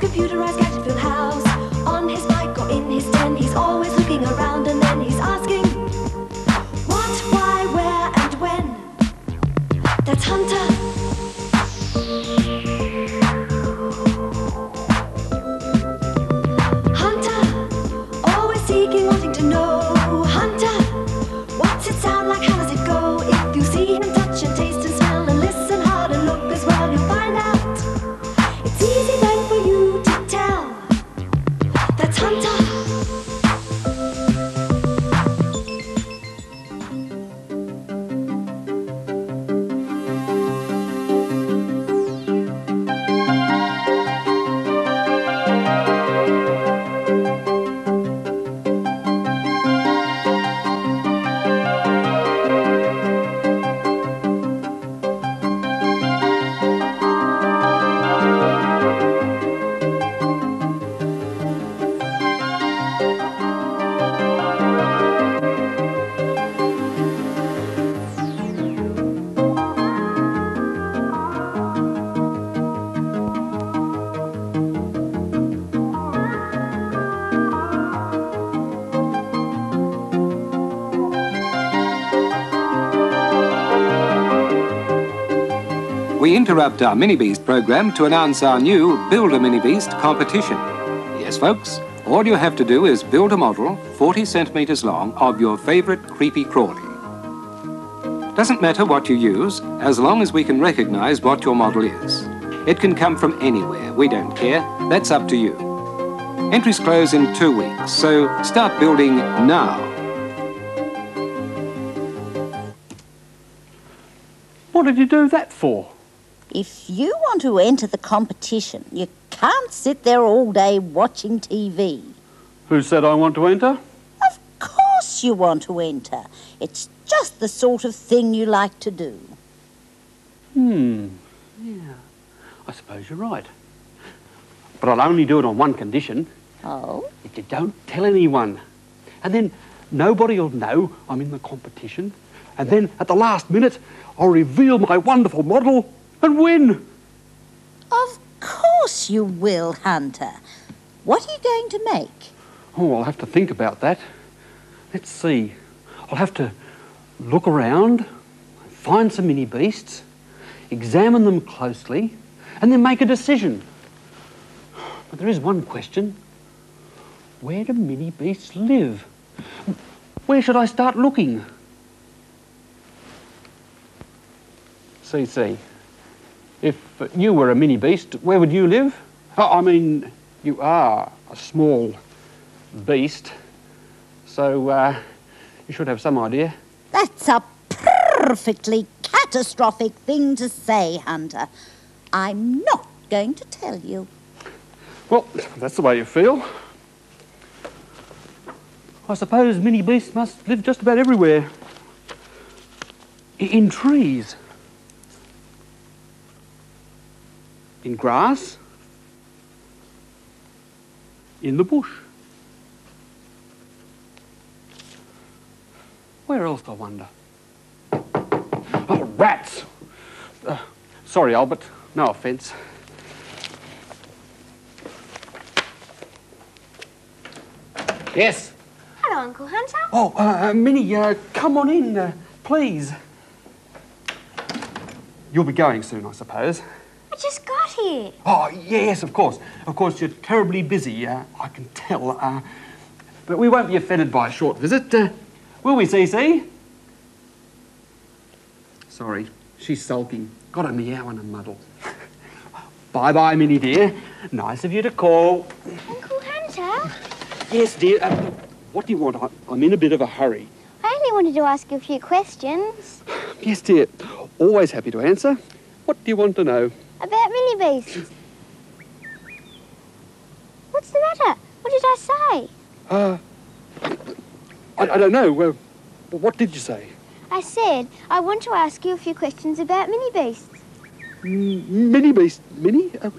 computerized gadget-filled house. On interrupt our Mini Beast program to announce our new Build a Mini Beast competition. Yes, folks, all you have to do is build a model 40 centimeters long of your favorite creepy crawly. Doesn't matter what you use, as long as we can recognize what your model is. It can come from anywhere, we don't care. That's up to you. Entries close in two weeks, so start building now. What did you do that for? If you want to enter the competition, you can't sit there all day watching TV. Who said I want to enter? Of course you want to enter. It's just the sort of thing you like to do. Hmm. Yeah. I suppose you're right. But I'll only do it on one condition. Oh? That you don't tell anyone. And then nobody will know I'm in the competition. And then at the last minute, I'll reveal my wonderful model and win. Of course you will, Hunter. What are you going to make? Oh, I'll have to think about that. Let's see. I'll have to look around, find some mini beasts, examine them closely, and then make a decision. But there is one question. Where do mini beasts live? Where should I start looking? CC, if you were a mini beast, where would you live? Oh, I mean, you are a small beast, so uh, you should have some idea. That's a perfectly catastrophic thing to say, Hunter. I'm not going to tell you. Well, that's the way you feel. I suppose mini beasts must live just about everywhere. In trees. In grass. In the bush. Where else, I wonder? Oh, rats! Uh, sorry, Albert. No offence. Yes. Hello, Uncle Hunter. Oh, uh, uh, Minnie, uh, come on in, uh, please. You'll be going soon, I suppose. I just got here. Oh, yes, of course. Of course, you're terribly busy, uh, I can tell. Uh, but we won't be offended by a short visit, uh, will we, Cece? Sorry, she's sulking. Got a meow and a muddle. Bye-bye, Minnie dear. Nice of you to call. Uncle Hunter, Yes, dear. Uh, what do you want? I, I'm in a bit of a hurry. I only wanted to ask you a few questions Yes, dear. Always happy to answer. What do you want to know? About mini beasts. What's the matter? What did I say? Uh, I, I don't know. Well, what did you say? I said I want to ask you a few questions about mini beasts. Mm, mini beast. Mini? Uh,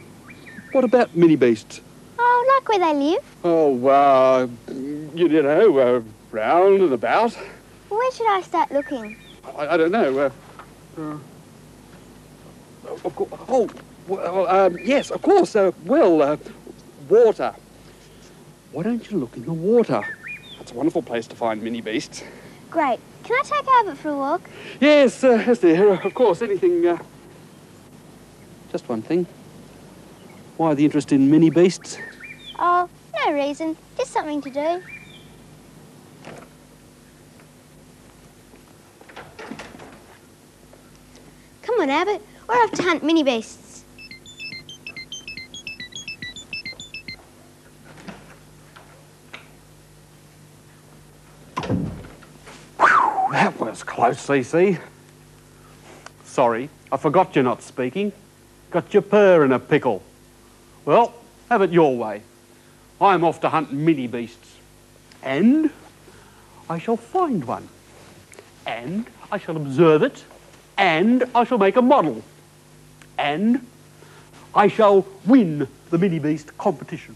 what about mini beasts? Oh, like where they live. Oh, uh, you, you know, uh, round and about. Where should I start looking? I, I don't know. Uh, uh. Oh, well, um, yes, of course. Uh, well, uh, water. Why don't you look in the water? That's a wonderful place to find mini beasts. Great. Can I take Albert for a walk? Yes, uh, yes, dear. Of course, anything. Uh... Just one thing. Why the interest in mini beasts? Oh, no reason. Just something to do. Come on, Albert. We're off to hunt mini beasts. That was close, CC. Sorry, I forgot you're not speaking. Got your purr in a pickle. Well, have it your way. I'm off to hunt mini beasts. And I shall find one. And I shall observe it. And I shall make a model. And I shall win the mini beast competition.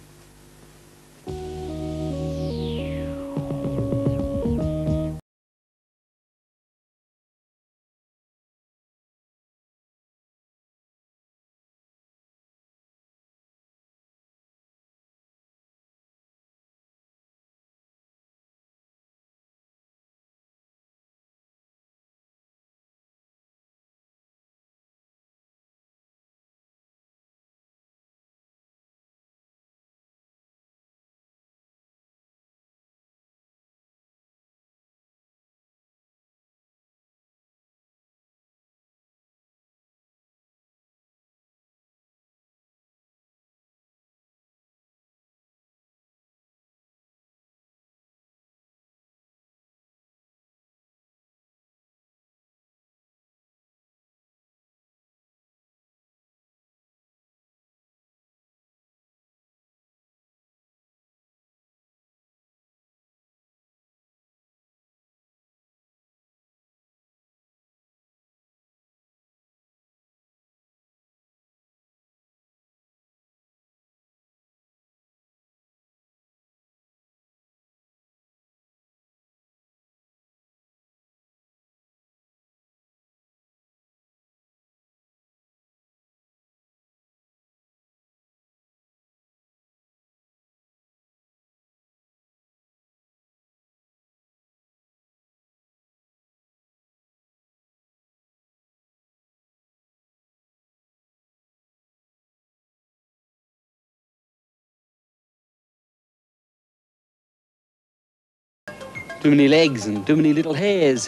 Too many legs and too many little hairs.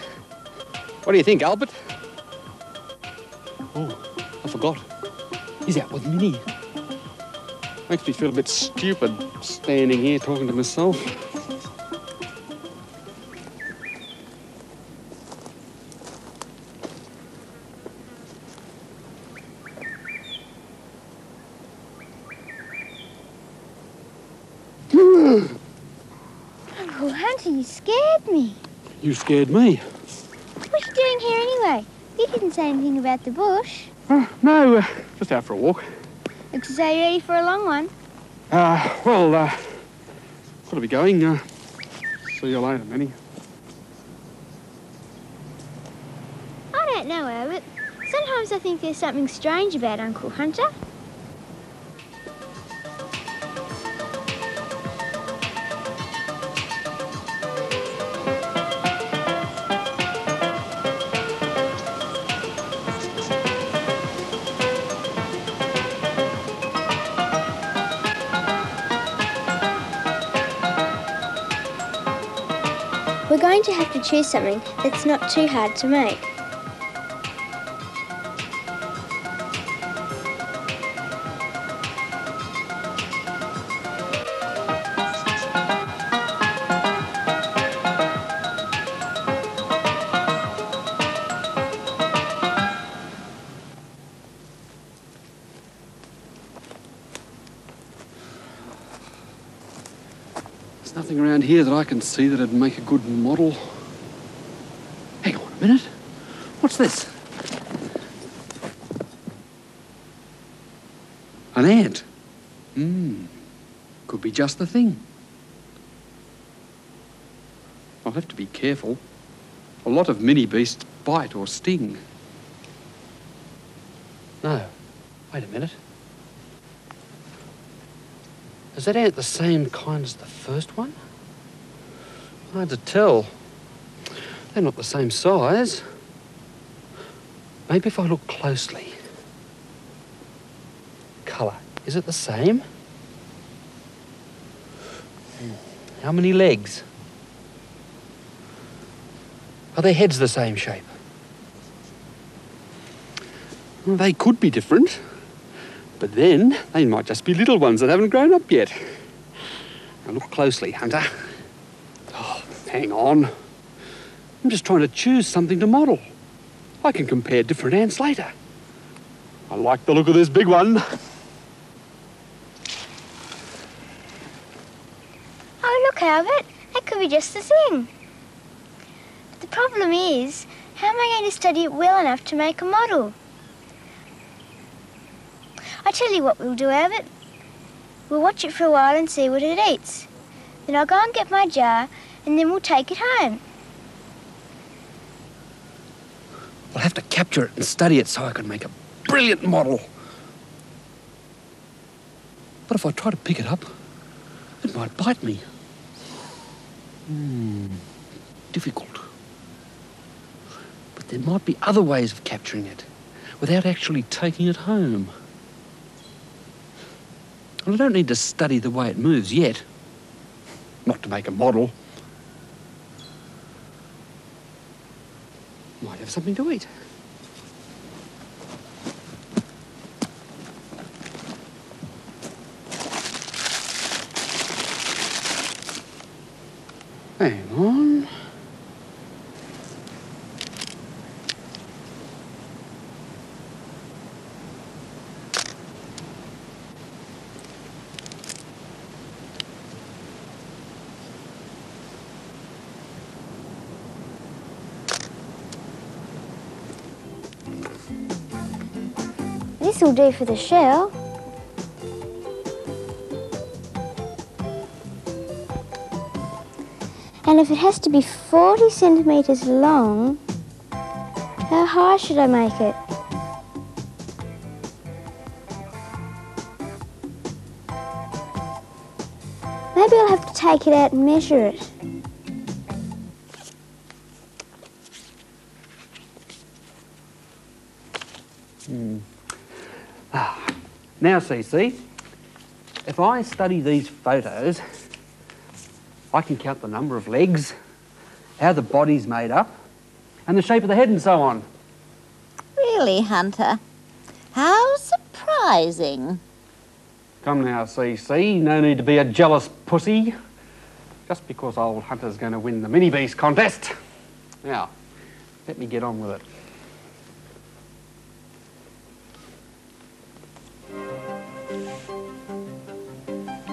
What do you think, Albert? Oh, I forgot. He's out with Minnie. Makes me feel a bit stupid standing here talking to myself. You scared me. What are you doing here anyway? You didn't say anything about the bush. Uh, no, uh, just out for a walk. Looks as though you're ready for a long one. Uh, well, uh, gotta be going. Uh, see you later, Minnie. I don't know, Albert. Sometimes I think there's something strange about Uncle Hunter. We're going to have to choose something that's not too hard to make. Here that I can see that'd make a good model. Hang on a minute. What's this? An ant. Hmm. Could be just the thing. I'll have to be careful. A lot of mini beasts bite or sting. No. Wait a minute. Is that ant the same kind as the first one? Hard to tell. They're not the same size. Maybe if I look closely. Colour. Is it the same? Hmm. How many legs? Are their heads the same shape? Well, they could be different, but then they might just be little ones that haven't grown up yet. Now look closely, Hunter. Hang on. I'm just trying to choose something to model. I can compare different ants later. I like the look of this big one. Oh, look, Albert. That could be just the thing. But the problem is, how am I going to study it well enough to make a model? I tell you what we'll do, Albert. We'll watch it for a while and see what it eats. Then I'll go and get my jar, and then we'll take it home. I'll have to capture it and study it so I can make a brilliant model. But if I try to pick it up, it might bite me. Hmm, difficult. But there might be other ways of capturing it without actually taking it home. Well, I don't need to study the way it moves yet. Not to make a model. Might have something to eat. Hang on. This'll do for the shell. And if it has to be 40 centimetres long, how high should I make it? Maybe I'll have to take it out and measure it. Now, CC, if I study these photos, I can count the number of legs, how the body's made up, and the shape of the head and so on. Really, Hunter? How surprising. Come now, CC, no need to be a jealous pussy. Just because old Hunter's going to win the mini beast contest. Now, let me get on with it.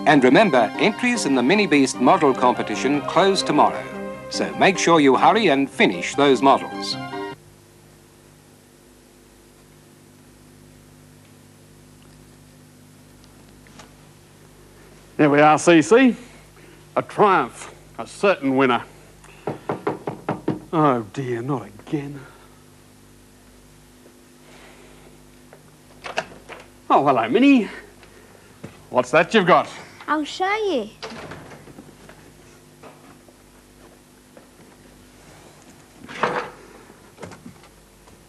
And remember, entries in the Mini Beast model competition close tomorrow. So make sure you hurry and finish those models. There we are, CC. A triumph, a certain winner. Oh dear, not again. Oh, hello, Minnie. What's that you've got? I'll show you.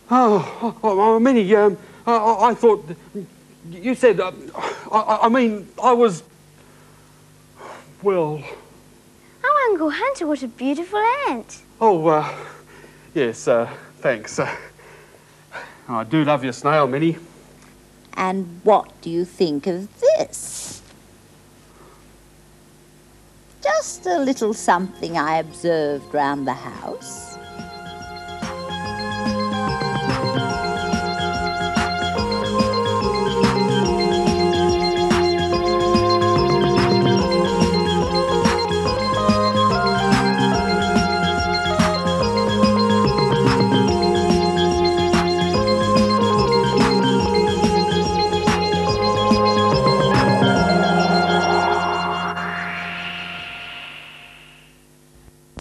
Oh, oh, oh Minnie, um, I- I, I thought you said. Uh, I- I, I mean, I was. Well, Oh, Uncle Hunter, what a beautiful ant. oh, uh, yes. Uh, thanks. Uh, I do love your snail, Minnie. And what do you think of this? Just a little something I observed round the house.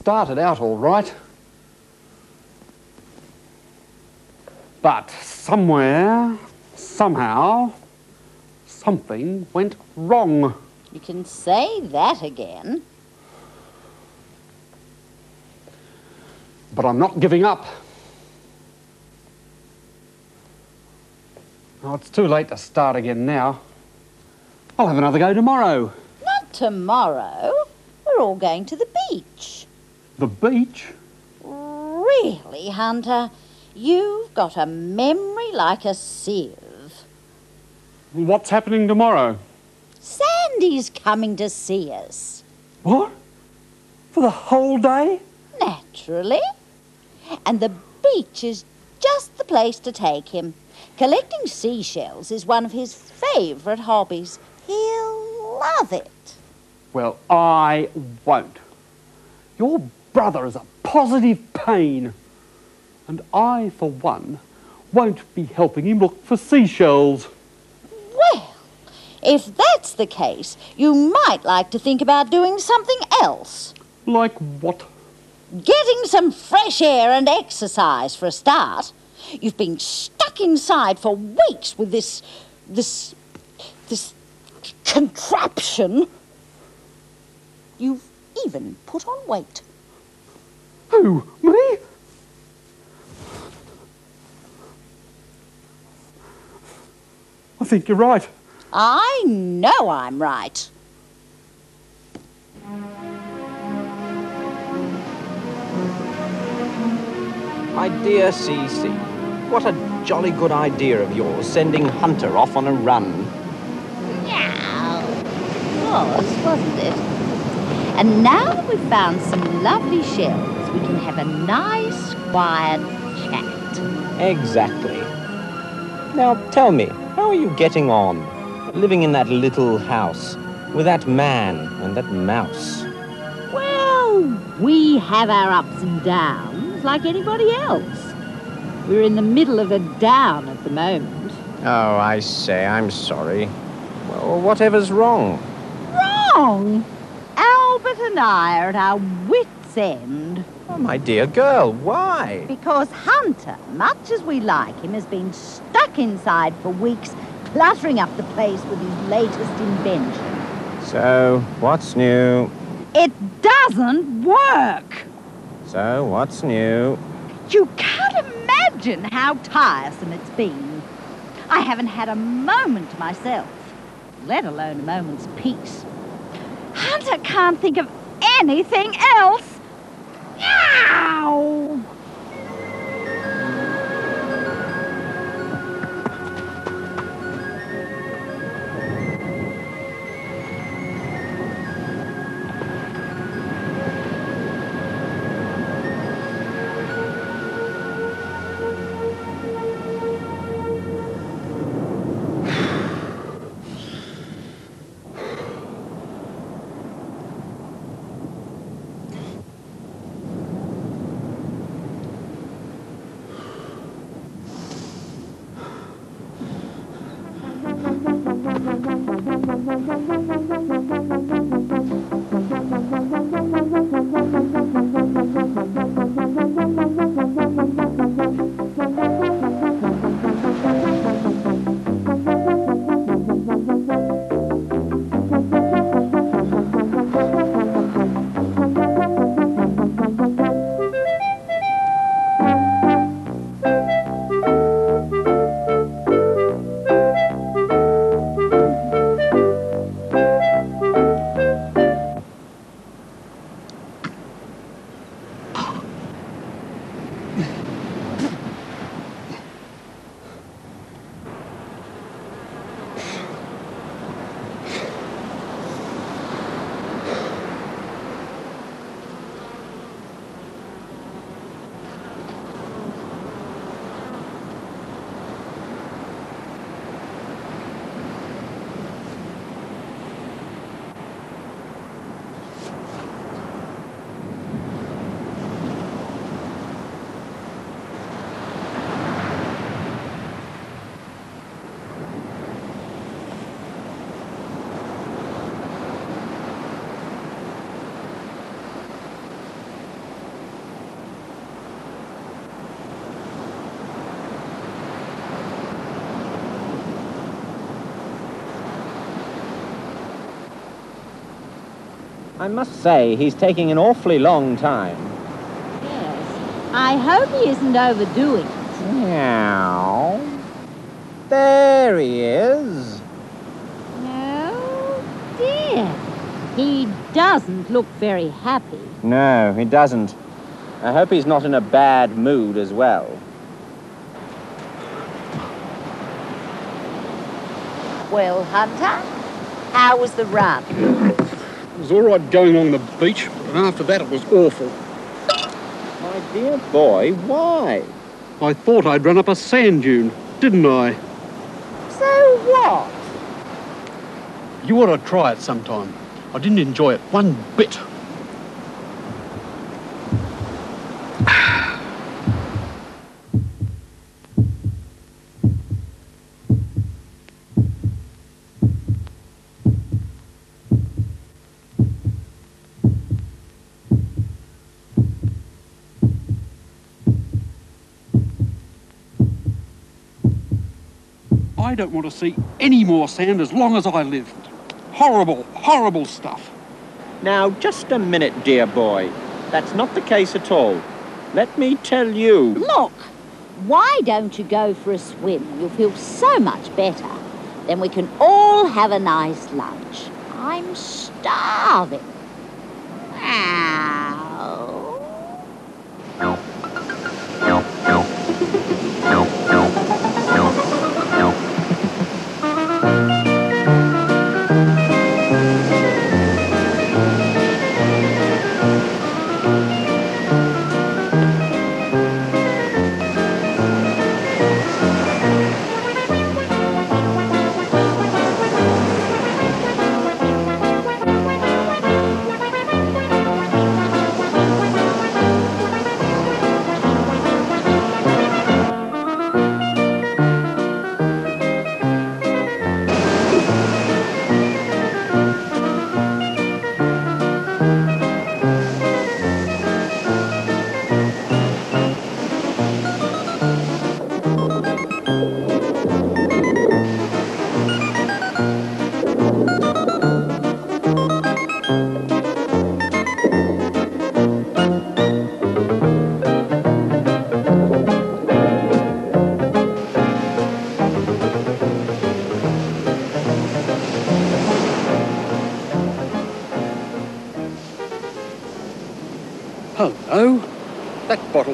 Started out all right. But somewhere, somehow, something went wrong. You can say that again. But I'm not giving up. Oh, it's too late to start again now. I'll have another go tomorrow. Not tomorrow. We're all going to the beach. The beach? Really, Hunter? You've got a memory like a sieve. What's happening tomorrow? Sandy's coming to see us. What? For the whole day? Naturally. And the beach is just the place to take him. Collecting seashells is one of his favourite hobbies. He'll love it. Well, I won't. Your brother is a positive pain. And I, for one, won't be helping him look for seashells. Well, if that's the case, you might like to think about doing something else. Like what? Getting some fresh air and exercise for a start. You've been stuck inside for weeks with this. this. this contraption. You've even put on weight. Who? Me? I think you're right. I know I'm right. My dear Cece, what a jolly good idea of yours, sending Hunter off on a run. Yeah, was, wasn't it? And now that we've found some lovely shells, we can have a nice, quiet chat. Exactly. Now tell me, how are you getting on? Living in that little house, with that man and that mouse. Well, we have our ups and downs like anybody else. We're in the middle of a down at the moment. Oh, I say, I'm sorry. Well, whatever's wrong? Wrong! Albert and I are at our wits' end. Oh, my dear girl, why? Because Hunter, much as we like him, has been stuck inside for weeks, cluttering up the place with his latest invention. So, what's new? It doesn't work! So, what's new? You can't imagine how tiresome it's been. I haven't had a moment to myself, let alone a moment's peace. Hunter can't think of anything else. Ow! I must say, he's taking an awfully long time. Yes. I hope he isn't overdoing it. Meow. There he is. Oh, dear. He doesn't look very happy. No, he doesn't. I hope he's not in a bad mood as well. Well, Hunter, how was the run? It was all right going along the beach, but after that it was awful. My dear boy, why? I thought I'd run up a sand dune, didn't I? So what? You ought to try it sometime. I didn't enjoy it one bit. I don't want to see any more sand as long as I live. Horrible, horrible stuff. Now, just a minute, dear boy. That's not the case at all. Let me tell you. Look, why don't you go for a swim? You'll feel so much better. Then we can all have a nice lunch. I'm starving.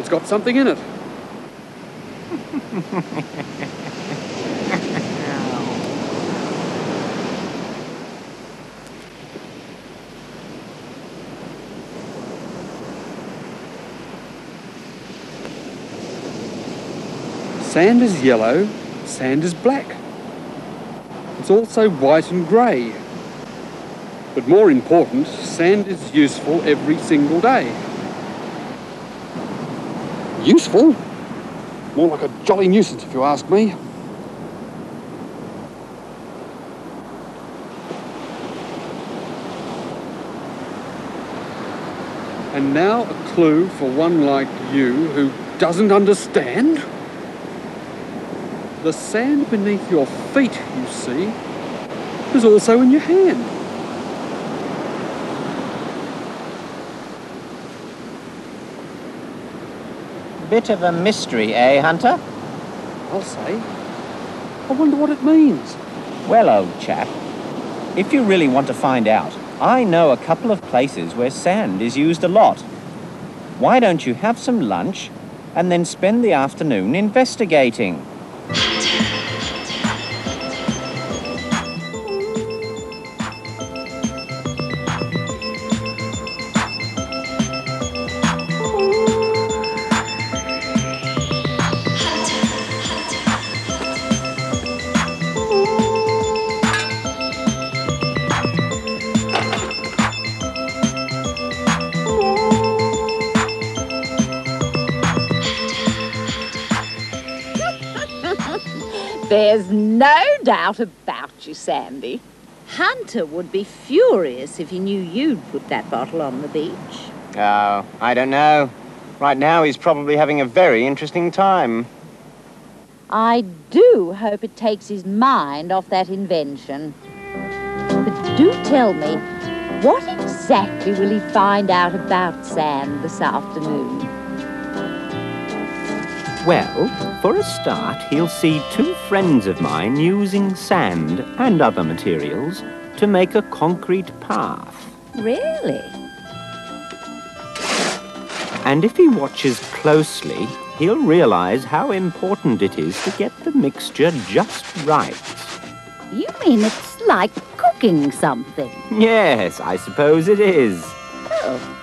Bottle's got something in it. Sand is yellow, sand is black. It's also white and grey. But more important, sand is useful every single day. Useful? More like a jolly nuisance, if you ask me. And now a clue for one like you who doesn't understand? The sand beneath your feet, you see, is also in your hand. Bit of a mystery, eh, Hunter? I'll say. I wonder what it means. Well, old chap, if you really want to find out, I know a couple of places where sand is used a lot. Why don't you have some lunch and then spend the afternoon investigating? Doubt about you, Sandy. Hunter would be furious if he knew you'd put that bottle on the beach. Oh, I don't know. Right now, he's probably having a very interesting time. I do hope it takes his mind off that invention. But do tell me, What exactly will he find out about Sam this afternoon? Well, for a start, he'll see two friends of mine using sand and other materials to make a concrete path. Really? And if he watches closely, he'll realize how important it is to get the mixture just right. You mean it's like cooking something? Yes, I suppose it is. Oh.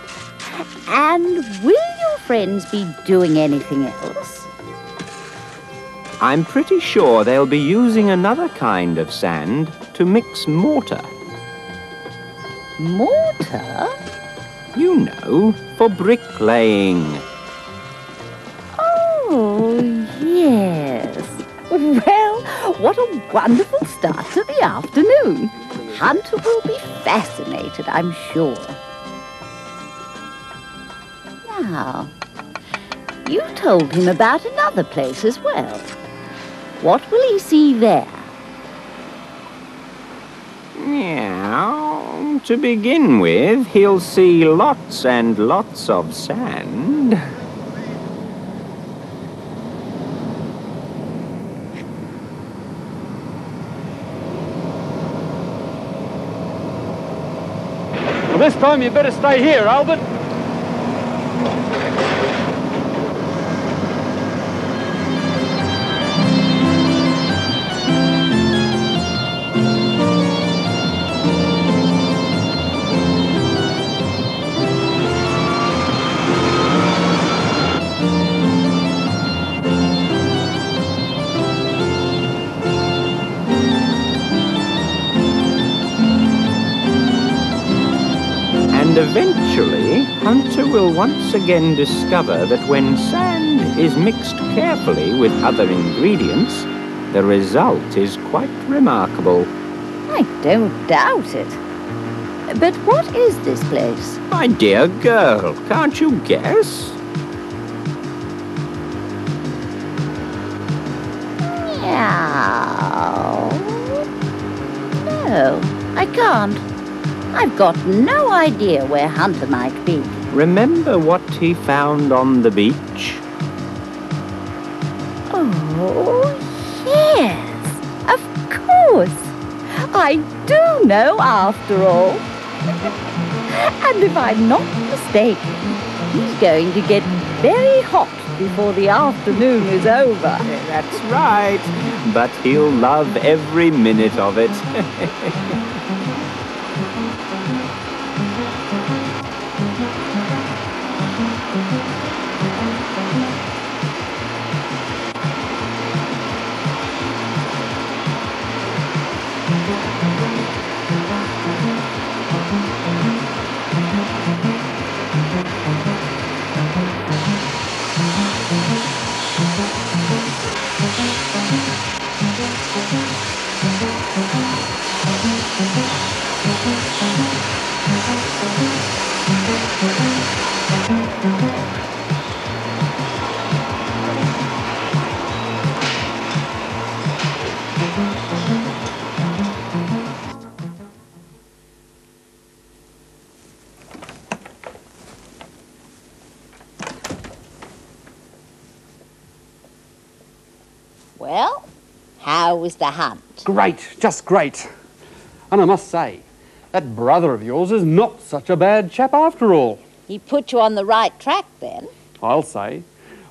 And will your friends be doing anything else? I'm pretty sure they'll be using another kind of sand to mix mortar. Mortar? You know, for bricklaying. Oh, yes. Well, what a wonderful start to the afternoon. Hunter will be fascinated, I'm sure. Now, you told him about another place as well. What will he see there? Yeah, to begin with, he'll see lots and lots of sand. Well, this time you better stay here, Albert. Will once again discover that when sand is mixed carefully with other ingredients, the result is quite remarkable. I don't doubt it. But what is this place? My dear girl, can't you guess? Meow. No, I can't. I've got no idea where Hunter might be. Remember what he found on the beach? Oh, yes, of course. I do know after all. and if I'm not mistaken, he's going to get very hot before the afternoon is over. That's right. But he'll love every minute of it. Well, how was the hunt? Great, just great. And I must say, that brother of yours is not such a bad chap after all. He put you on the right track then. I'll say.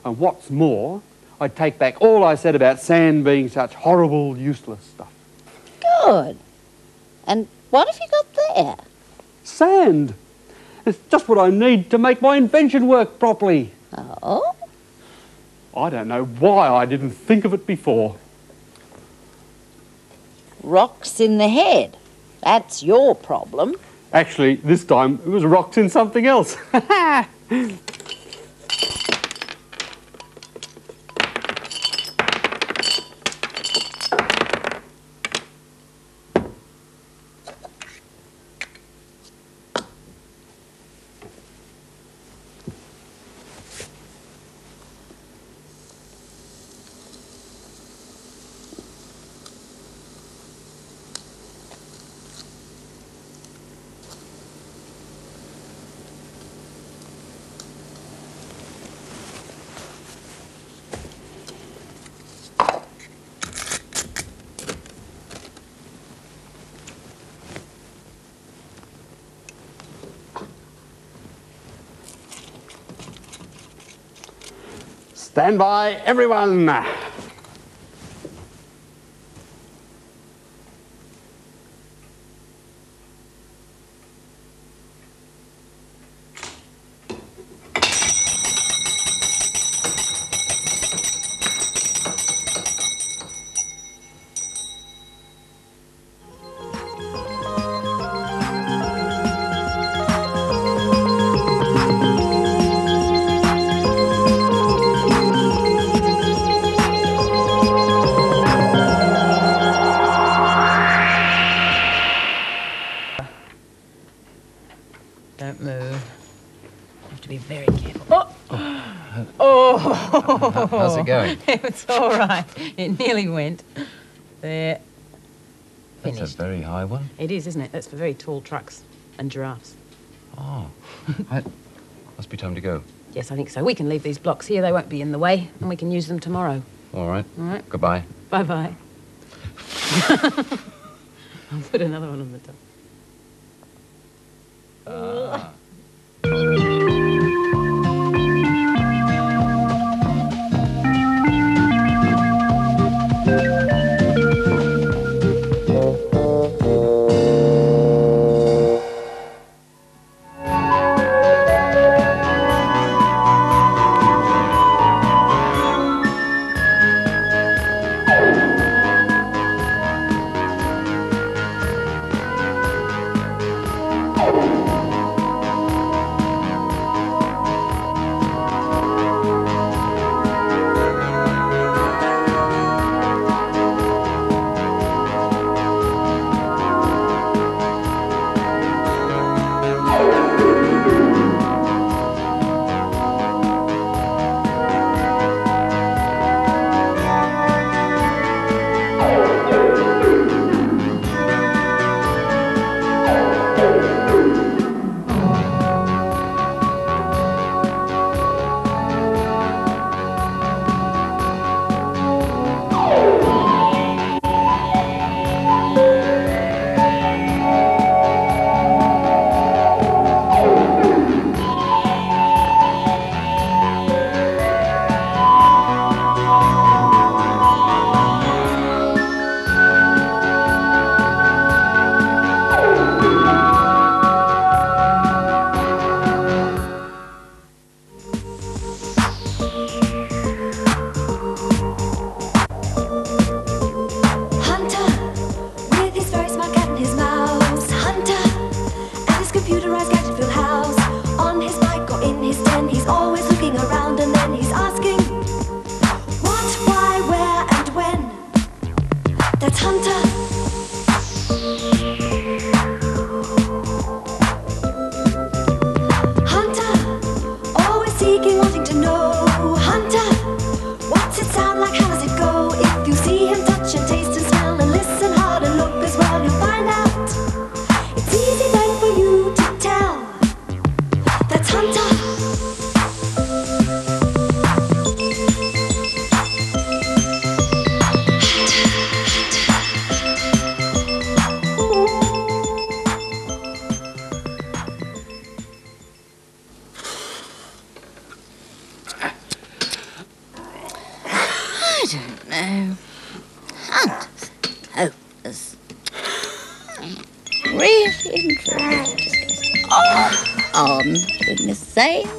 And what's more, I take back all I said about sand being such horrible, useless stuff. Good. And what have you got there? Sand! It's just what I need to make my invention work properly. Oh? I don't know why I didn't think of it before. Rocks in the head. That's your problem. Actually, this time it was rocked in something else. Stand by, everyone. How's it oh. going? it's all right. It nearly went. There. That's a very high one. It is, isn't it? That's for very tall trucks and giraffes. Oh, I, must be time to go. Yes, I think so. We can leave these blocks here. They won't be in the way, and we can use them tomorrow. All right. All right. Goodbye. Bye bye. I'll put another one on the top.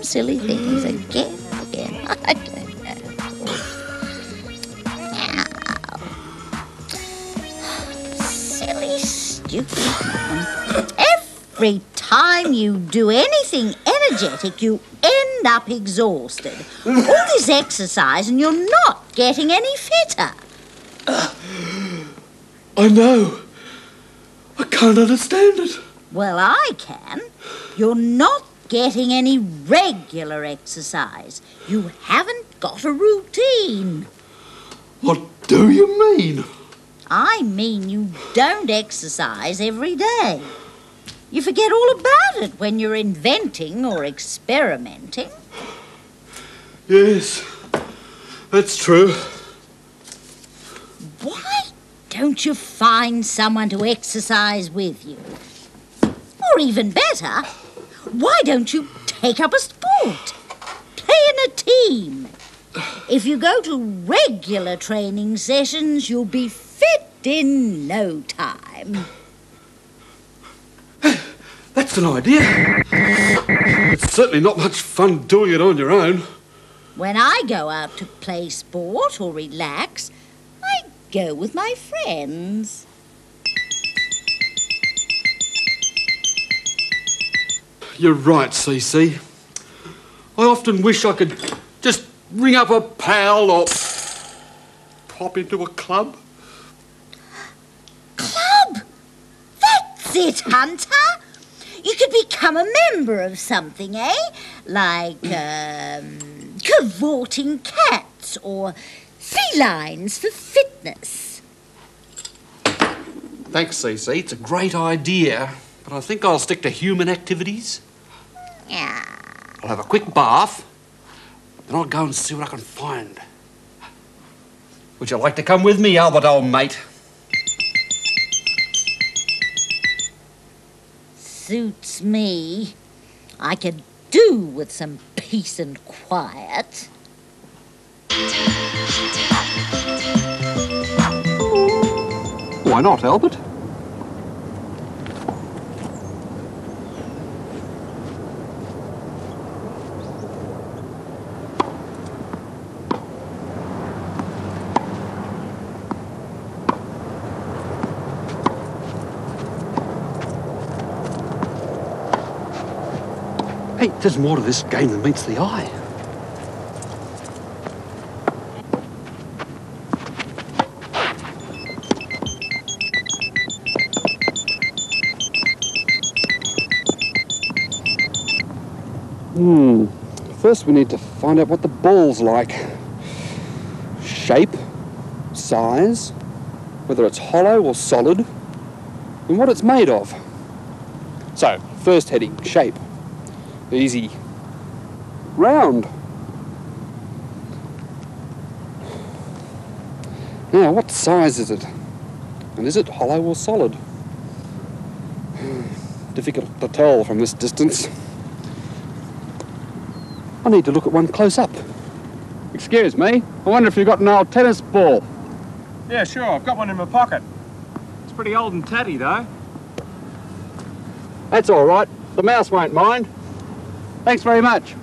Silly things again again. I don't know. Now. Silly, stupid. Every time you do anything energetic, you end up exhausted. All this exercise, and you're not getting any fitter. I know. I can't understand it. Well, I can. You're not getting any regular exercise. You haven't got a routine. What do you mean? I mean, you don't exercise every day. You forget all about it when you're inventing or experimenting. Yes, that's true. Why don't you find someone to exercise with you? Or even better, why don't you take up a sport? Play in a team. If you go to regular training sessions, you'll be fit in no time. That's an idea. It's certainly not much fun doing it on your own. When I go out to play sport or relax, I go with my friends. You're right, CC. I often wish I could just ring up a pal or pop into a club. Club! That's it, Hunter! You could become a member of something, eh? Like, um, cavorting cats or felines for fitness. Thanks, CC. It's a great idea, but I think I'll stick to human activities. Yeah. I'll have a quick bath, then I'll go and see what I can find. Would you like to come with me, Albert, old mate? Suits me. I could do with some peace and quiet. Why not, Albert? There's more to this game than meets the eye. Hmm. First, we need to find out what the ball's like. Shape, size, whether it's hollow or solid, and what it's made of. So, first heading, shape. Easy. Round. Now, what size is it? And is it hollow or solid? Difficult to tell from this distance. I need to look at one close up. Excuse me, I wonder if you've got an old tennis ball. Yeah, sure. I've got one in my pocket. It's pretty old and tatty, though. That's all right. The mouse won't mind. Thanks very much.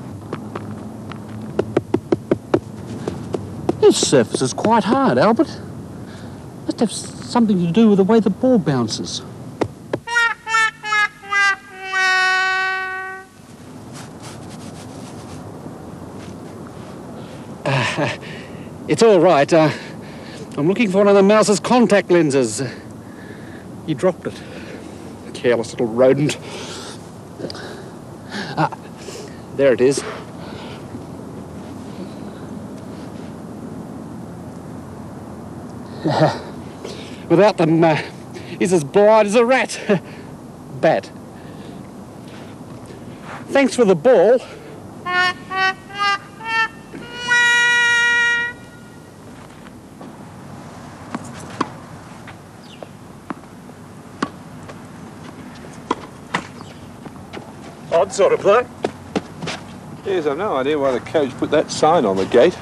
This surface is quite hard, Albert. Must have something to do with the way the ball bounces. Uh, it's all right. Uh, I'm looking for one of the mouse's contact lenses. He dropped it. Careless little rodent. There it is. Without them, uh, he's as blind as a rat. Bat. Thanks for the ball. Odd sort of play. I've no idea why the coach put that sign on the gate.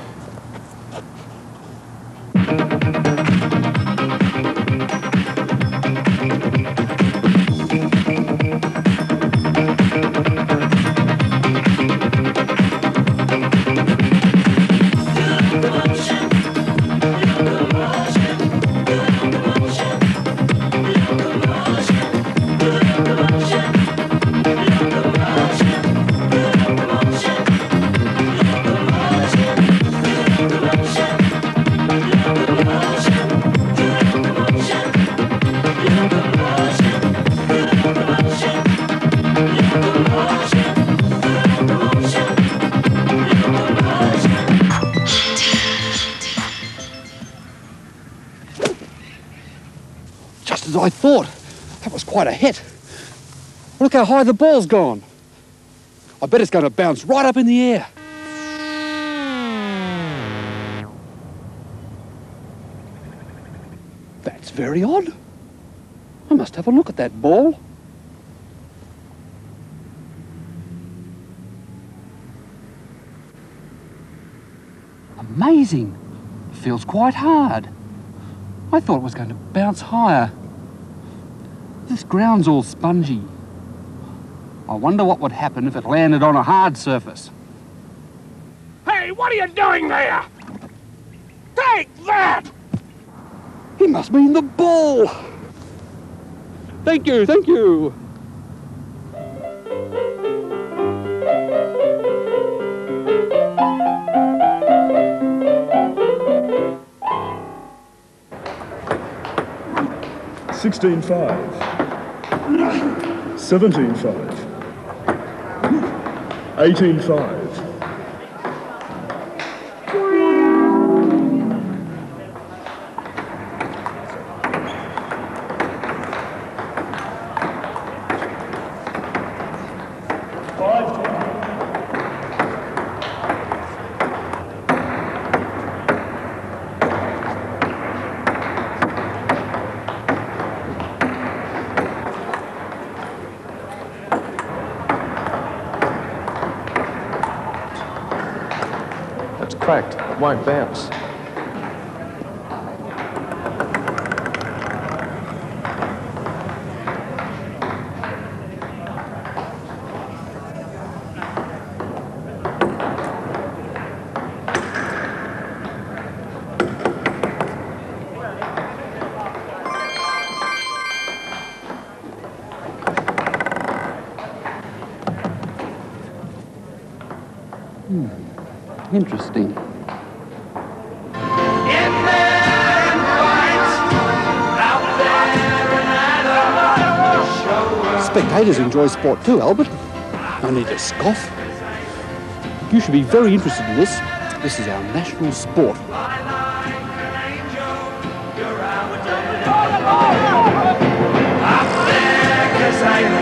Hit. Look how high the ball's gone. I bet it's going to bounce right up in the air. That's very odd. I must have a look at that ball. amazing. Feels quite hard. I thought it was going to bounce higher. This ground's all spongy. I wonder what would happen if it landed on a hard surface. Hey, what are you doing there? Take that! He must mean the ball. Thank you, thank you. Sixteen five. 17 5. 18 5. Cracked. It Spectators enjoy sport too, Albert. No need to scoff. You should be very interested in this. This is our national sport. Time for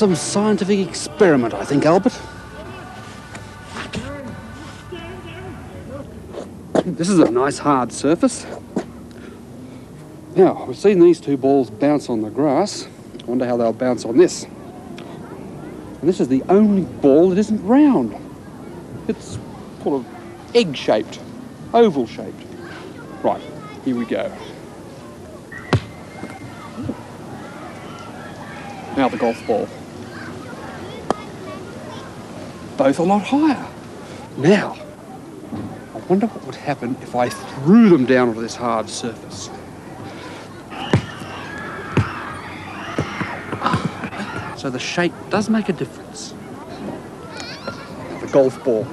some scientific experiment, I think, Albert. This is a nice hard surface. Now, we've seen these two balls bounce on the grass. I wonder how they'll bounce on this. And this is the only ball that isn't round. It's sort of egg-shaped, oval-shaped. Right, here we go. Now the golf ball. Both a lot higher. Now, I wonder what would happen if I threw them down onto this hard surface. So the shape does make a difference. The golf ball.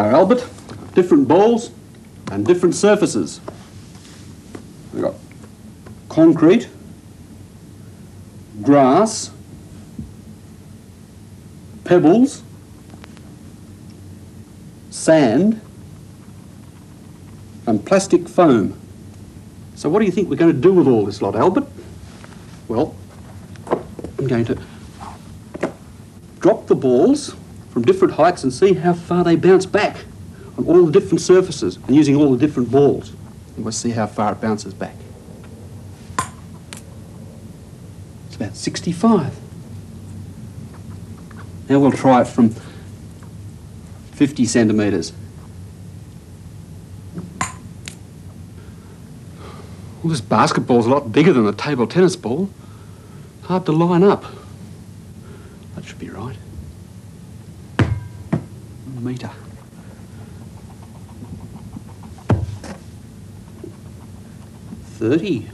Are, Albert. Different balls and different surfaces. We've got concrete, grass, pebbles, sand, and plastic foam. So what do you think we're going to do with all this lot, Albert? Well, I'm going to drop the balls from different heights and see how far they bounce back on all the different surfaces and using all the different balls. And we'll see how far it bounces back. It's about 65. Now we'll try it from 50 centimetres. Well, this basketball's a lot bigger than the table tennis ball. Hard to line up. That should be right. A metre. Thirty.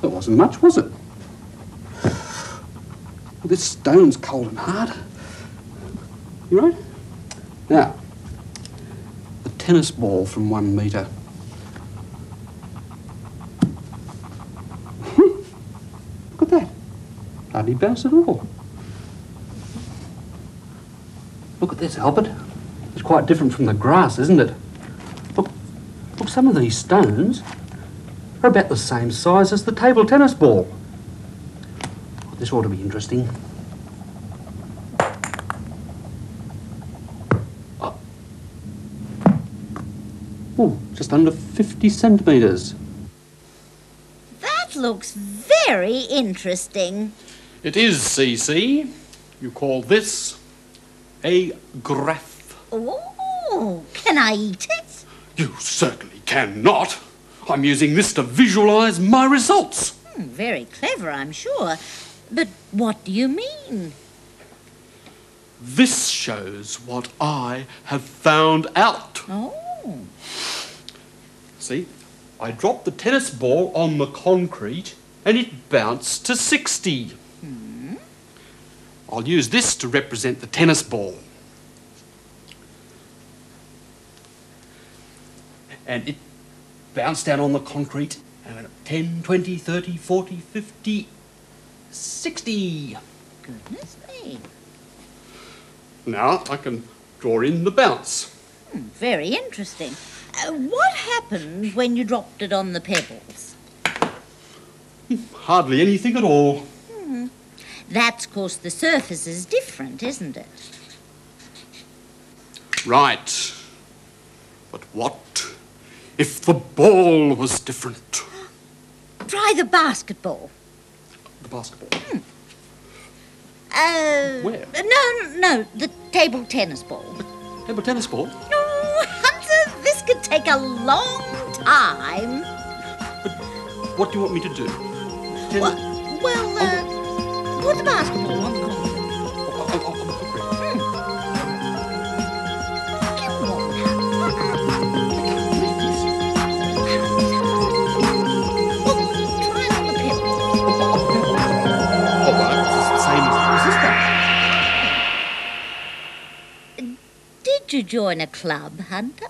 That wasn't much, was it? Well, this stone's cold and hard. You right? Now, a tennis ball from one metre. Hmm. Look at that. Hardly bounced at all. Look at this, Albert. It's quite different from the grass, isn't it? Look, look, some of these stones are about the same size as the table tennis ball. This ought to be interesting. Oh, just under 50 centimetres. That looks very interesting. It is, CC. You call this a graph. Oh, can I eat it? You certainly cannot. I'm using this to visualise my results. Hmm, very clever, I'm sure. But what do you mean? This shows what I have found out. Oh. See, I dropped the tennis ball on the concrete and it bounced to 60. I'll use this to represent the tennis ball. And it bounced down on the concrete and went up 10, 20, 30, 40, 50, 60. Goodness me. Now I can draw in the bounce. Hmm, very interesting. Uh, what happened when you dropped it on the pebbles? Hardly anything at all. Hmm. That's 'cause the surface is different, isn't it? Right. But what if the ball was different? Try the basketball. The basketball. Uh, Where? No, no, the table tennis ball. Table tennis ball? Oh, Hunter, this could take a long time. What do you want me to do? Tell Well, well uh, put the basketball on the concrete. You join a club, Hunter?